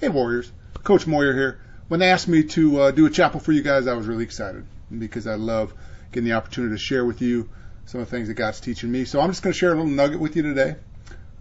Hey Warriors, Coach Moyer here. When they asked me to uh, do a chapel for you guys, I was really excited because I love getting the opportunity to share with you some of the things that God's teaching me. So I'm just going to share a little nugget with you today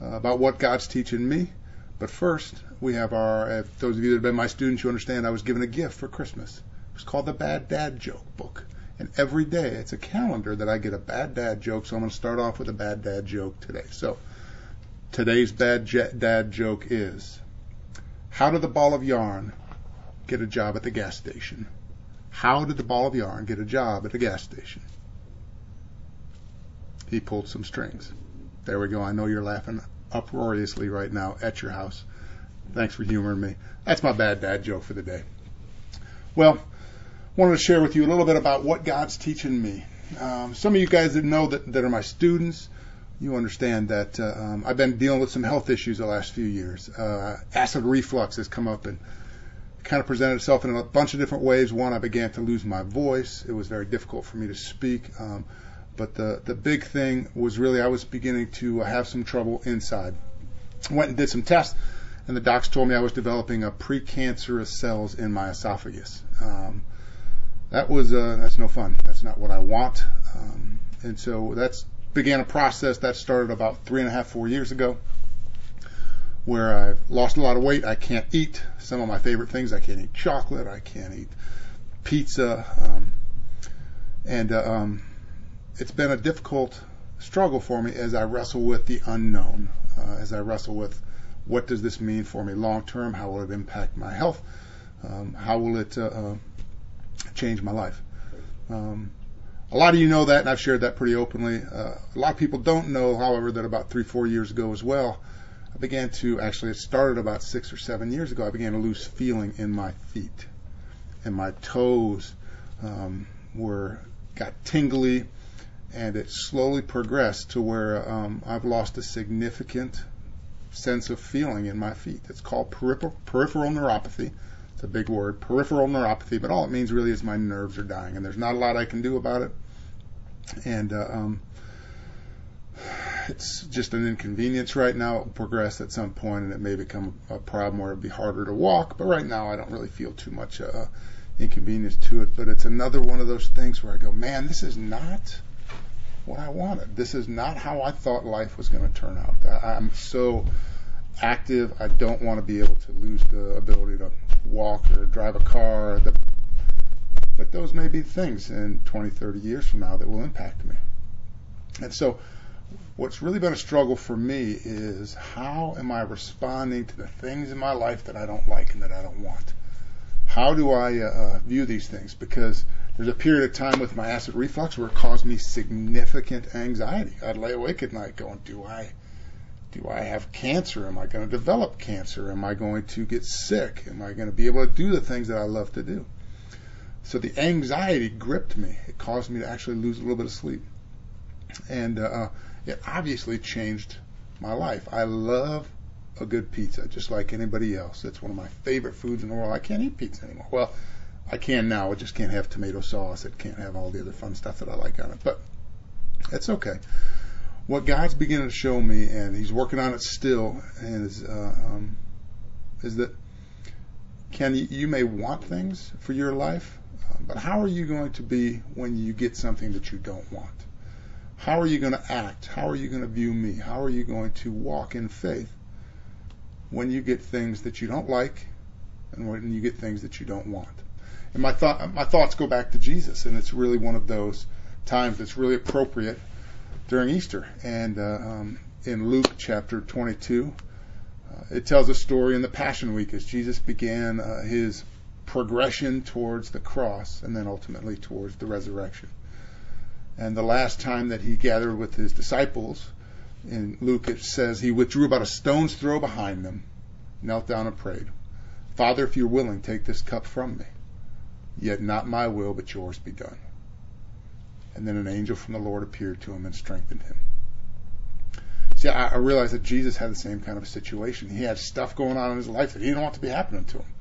uh, about what God's teaching me. But first, we have our, uh, those of you that have been my students, you understand I was given a gift for Christmas. It's called the Bad Dad Joke Book. And every day it's a calendar that I get a bad dad joke. So I'm going to start off with a bad dad joke today. So today's bad dad joke is How did the ball of yarn get a job at the gas station? How did the ball of yarn get a job at the gas station? He pulled some strings. There we go. I know you're laughing uproariously right now at your house. Thanks for humoring me. That's my bad dad joke for the day. Well, wanted to share with you a little bit about what God's teaching me. Um, some of you guys that know that, that are my students, you understand that uh, um, I've been dealing with some health issues the last few years. Uh, acid reflux has come up and kind of presented itself in a bunch of different ways. One, I began to lose my voice. It was very difficult for me to speak. Um, but the, the big thing was really I was beginning to have some trouble inside. I went and did some tests, and the docs told me I was developing a precancerous cells in my esophagus. Um, that was uh, that's no fun. That's not what I want. Um, and so that's began a process that started about three and a half, four years ago, where I've lost a lot of weight. I can't eat some of my favorite things. I can't eat chocolate. I can't eat pizza. Um, and uh, um, it's been a difficult struggle for me as I wrestle with the unknown, uh, as I wrestle with what does this mean for me long term? How will it impact my health? Um, how will it uh, uh changed my life. Um, a lot of you know that, and I've shared that pretty openly. Uh, a lot of people don't know, however, that about three, four years ago as well, I began to actually, it started about six or seven years ago, I began to lose feeling in my feet. And my toes um, were, got tingly, and it slowly progressed to where um, I've lost a significant sense of feeling in my feet. It's called peripheral, peripheral neuropathy It's a big word, peripheral neuropathy, but all it means really is my nerves are dying, and there's not a lot I can do about it. And uh, um, it's just an inconvenience right now. It will progress at some point, and it may become a problem where it'll be harder to walk. But right now, I don't really feel too much uh, inconvenience to it. But it's another one of those things where I go, man, this is not what I wanted. This is not how I thought life was going to turn out. I, I'm so active. I don't want to be able to lose the ability to walk or drive a car. The, but those may be things in 20, 30 years from now that will impact me. And so, what's really been a struggle for me is how am I responding to the things in my life that I don't like and that I don't want? How do I uh, uh view these things? Because there's a period of time with my acid reflux where it caused me significant anxiety. I'd lay awake at night going, do I do I have cancer? Am I going to develop cancer? Am I going to get sick? Am I going to be able to do the things that I love to do? So the anxiety gripped me. It caused me to actually lose a little bit of sleep. And uh, it obviously changed my life. I love a good pizza, just like anybody else. It's one of my favorite foods in the world. I can't eat pizza anymore. Well, I can now. I just can't have tomato sauce. It can't have all the other fun stuff that I like on it. But it's okay what God's beginning to show me, and He's working on it still, is uh, um, is that can you, may want things for your life, uh, but how are you going to be when you get something that you don't want? How are you going to act? How are you going to view me? How are you going to walk in faith when you get things that you don't like and when you get things that you don't want? And my thought, my thoughts go back to Jesus, and it's really one of those times that's really appropriate during Easter. And uh, um, in Luke chapter 22, uh, it tells a story in the Passion Week as Jesus began uh, his progression towards the cross and then ultimately towards the resurrection. And the last time that he gathered with his disciples, in Luke it says he withdrew about a stone's throw behind them, knelt down and prayed, Father, if you're willing, take this cup from me. Yet not my will, but yours be done. And then an angel from the Lord appeared to him and strengthened him. See, I, realized that Jesus had the same kind of a situation. He had stuff going on in his life that he didn't want to be happening to him.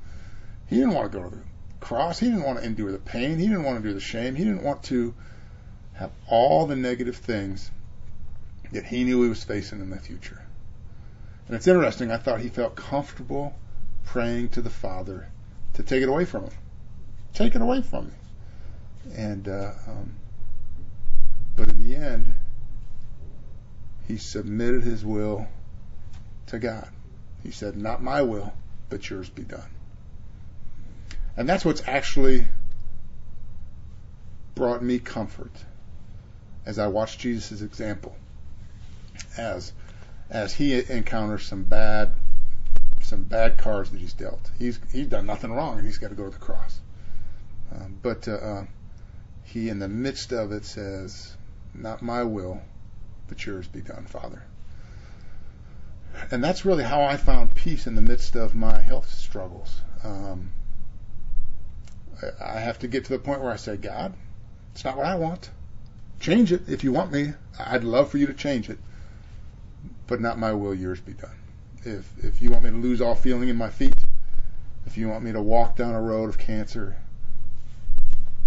He didn't want to go to the cross. He didn't want to endure the pain. He didn't want to do the shame. He didn't want to have all the negative things that he knew he was facing in the future. And it's interesting, I thought he felt comfortable praying to the Father to take it away from him. Take it away from me. And, uh, um, but in the end, he submitted his will to God. He said, Not my will, but yours be done. And that's what's actually brought me comfort as I watch Jesus' example as as he encounters some bad some bad cards that he's dealt. He's he's done nothing wrong and he's got to go to the cross. Um, but uh, uh, he, in the midst of it, says, "Not my will, but yours be done, Father." And that's really how I found peace in the midst of my health struggles. Um, I have to get to the point where I say, God, it's not what I want. Change it if you want me. I'd love for you to change it, but not my will, yours be done. If if you want me to lose all feeling in my feet, if you want me to walk down a road of cancer,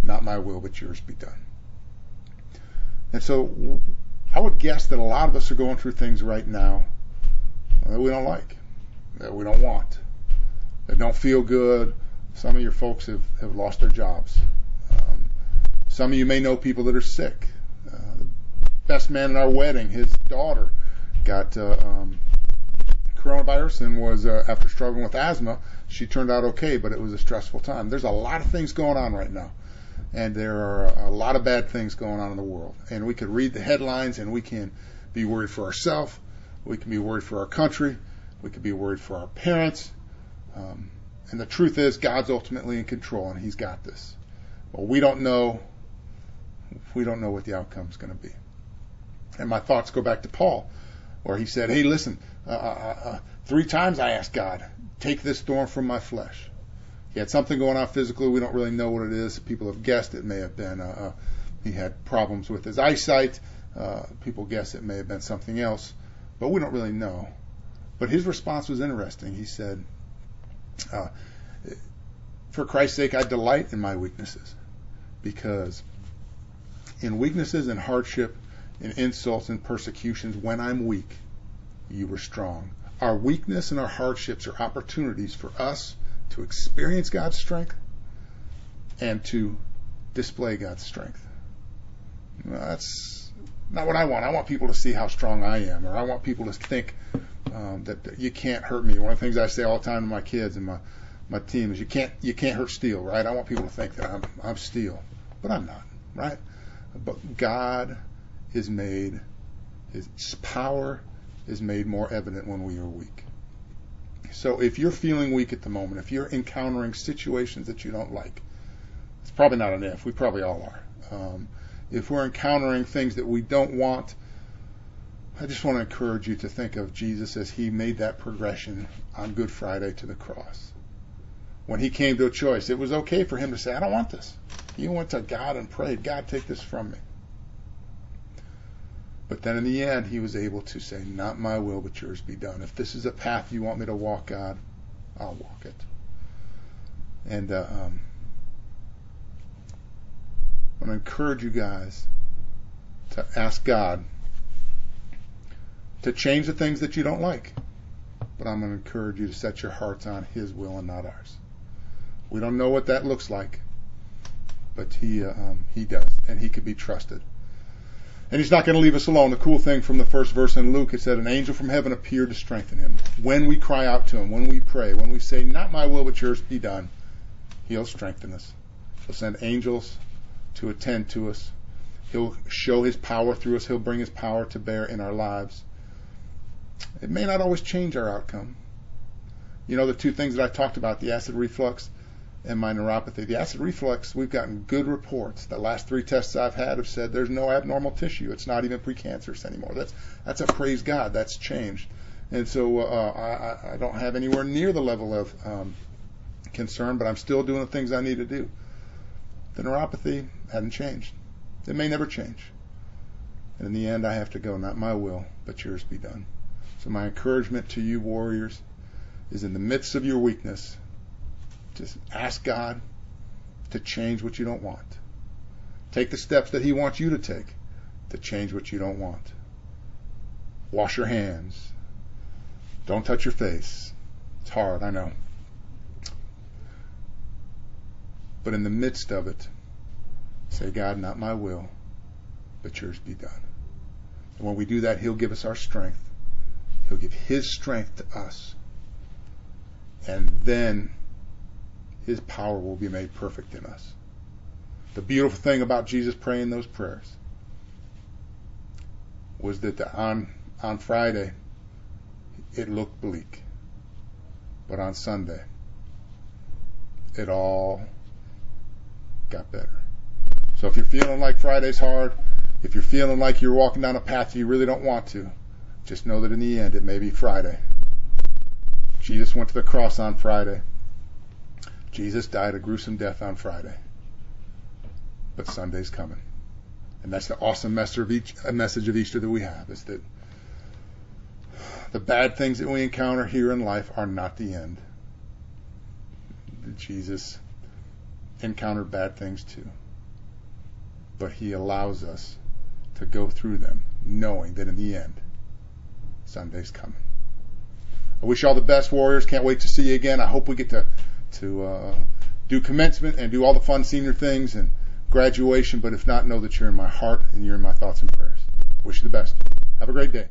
not my will, but yours be done. And so I would guess that a lot of us are going through things right now that we don't like, that we don't want, that don't feel good. Some of your folks have, have lost their jobs. Um, some of you may know people that are sick. Uh, the best man in our wedding, his daughter got uh, um, coronavirus and was uh, after struggling with asthma. She turned out okay, but it was a stressful time. There's a lot of things going on right now, and there are a lot of bad things going on in the world. And we could read the headlines, and we can be worried for ourselves. We can be worried for our country. We can be worried for our parents. Um, and the truth is, God's ultimately in control, and He's got this. But we don't know. We don't know what the outcome is going to be. And my thoughts go back to Paul, where he said, "Hey, listen. Uh, uh, uh, three times I asked God, take this thorn from my flesh." He had something going on physically. We don't really know what it is. People have guessed it may have been. Uh, uh he had problems with his eyesight. Uh, people guess it may have been something else but we don't really know. But his response was interesting. He said, uh, For Christ's sake, I delight in my weaknesses, because in weaknesses and hardship, in insults and persecutions, when I'm weak, you were strong. Our weakness and our hardships are opportunities for us to experience God's strength and to display God's strength. That's not what I want. I want people to see how strong I am, or I want people to think um, that, that you can't hurt me. One of the things I say all the time to my kids and my my team is you can't you can't hurt steel, right? I want people to think that I'm I'm steel, but I'm not, right? But God is made His power is made more evident when we are weak. So if you're feeling weak at the moment, if you're encountering situations that you don't like, it's probably not an if. We probably all are. Um, if we're encountering things that we don't want, I just want to encourage you to think of Jesus as he made that progression on Good Friday to the cross. When he came to a choice, it was okay for him to say, I don't want this. He went to God and prayed, God, take this from me. But then in the end, he was able to say, Not my will, but yours be done. If this is a path you want me to walk, God, I'll walk it. And uh, um, want to encourage you guys to ask God to change the things that you don't like. But I'm going to encourage you to set your hearts on His will and not ours. We don't know what that looks like, but He uh, um, He does, and He can be trusted. And He's not going to leave us alone. The cool thing from the first verse in Luke, it said, "An angel from heaven appeared to strengthen him." When we cry out to Him, when we pray, when we say, "Not my will, but yours be done," He'll strengthen us. He'll send angels to attend to us. He'll show his power through us. He'll bring his power to bear in our lives. It may not always change our outcome. You know, the two things that I talked about, the acid reflux and my neuropathy. The acid reflux, we've gotten good reports. The last three tests I've had have said there's no abnormal tissue. It's not even precancerous anymore. That's that's a praise God. That's changed. And so uh, I, I don't have anywhere near the level of um, concern, but I'm still doing the things I need to do. The neuropathy, hadn't changed. It may never change. And in the end, I have to go, not my will, but yours be done. So my encouragement to you warriors is in the midst of your weakness, just ask God to change what you don't want. Take the steps that He wants you to take to change what you don't want. Wash your hands. Don't touch your face. It's hard, I know. But in the midst of it, say, God, not my will, but yours be done. And when we do that, He'll give us our strength. He'll give His strength to us. And then His power will be made perfect in us. The beautiful thing about Jesus praying those prayers was that the, on on Friday it looked bleak, but on Sunday it all got better. So if you're feeling like Friday's hard, if you're feeling like you're walking down a path you really don't want to, just know that in the end it may be Friday. Jesus went to the cross on Friday. Jesus died a gruesome death on Friday. But Sunday's coming. And that's the awesome message of, each, message of Easter that we have is that the bad things that we encounter here in life are not the end. Jesus encountered bad things too. But he allows us to go through them knowing that in the end, Sunday's coming. I wish you all the best, Warriors. Can't wait to see you again. I hope we get to to uh, do commencement and do all the fun senior things and graduation. But if not, know that you're in my heart and you're in my thoughts and prayers. Wish you the best. Have a great day.